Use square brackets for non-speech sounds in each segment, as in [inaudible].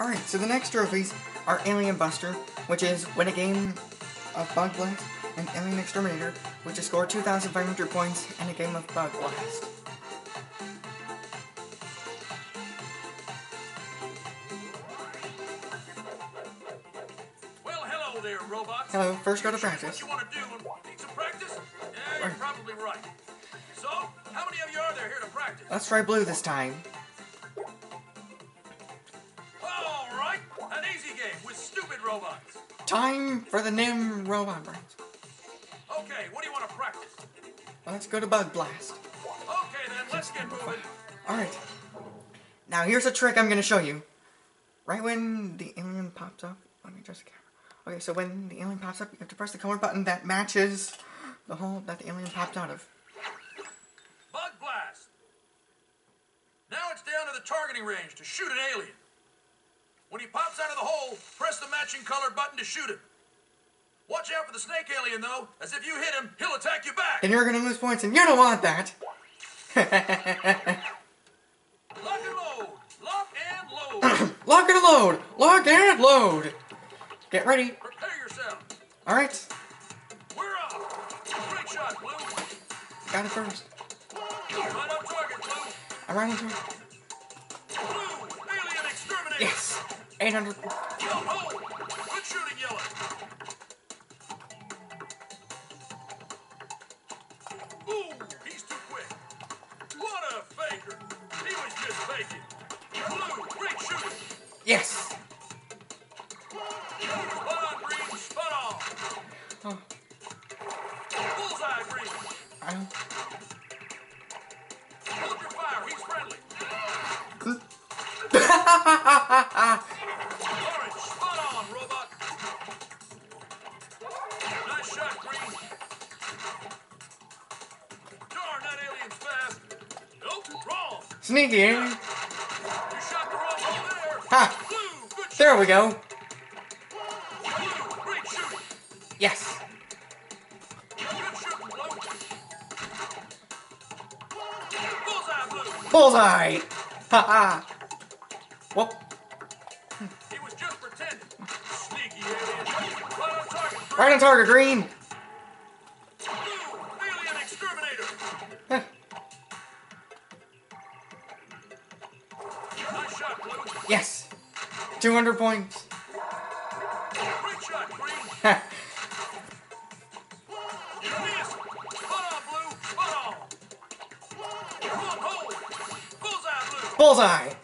Alright, so the next trophies are Alien Buster, which is win a game of Bug Blast, and Alien Exterminator, which is score 2,500 points in a game of Bug Blast. Well, hello there, robots. Hello, first go to practice. What you want to do need some practice? Yeah, you're probably right. So, how many of you are there here to practice? Let's try blue this time. Robots. Time for the NIM robot brains. Okay, what do you want to practice? Let's go to Bug Blast. Okay, then let's get moving. Alright. Now here's a trick I'm gonna show you. Right when the alien pops up, let me adjust the camera. Okay, so when the alien pops up, you have to press the color button that matches the hole that the alien popped out of. Bug blast. Now it's down to the targeting range to shoot an alien. When he pops out of the hole, press the matching color button to shoot him. Watch out for the snake alien, though, as if you hit him, he'll attack you back. And you're gonna lose points, and you don't want that! [laughs] Lock and load. Lock and load. [clears throat] Lock and load! Lock and load! Get ready. Prepare yourself. Alright, We're off. Great shot, Blue. got it first. Right on target, Blue. I'm right into it. Blue, alien exterminator. Yes! 800. Yo ho. Good shooting, Yellow. Ooh, he's too quick. What a faker. He was just faking. Blue, great shooting. Yes! Spot on, Green. Spot on. Oh, Bullseye, Green. I don't. Hold your fire. He's friendly. [laughs] Nice. Darn, that alien's fast. Nope, wrong. Sneaky? You shot the wrong hole there. Ha! Blue. There we go. Blue, great shooting. Yes! Good shooting, Blue. Bullseye, Bullseye! Ha ha! Whoop. He was just pretending. Sneaky alien. Right on target. Green. Right on target, green! Blue, alien exterminator. Huh. Nice shot, Blue. Yes! 200 points. [laughs] Great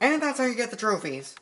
And that's how you get the trophies.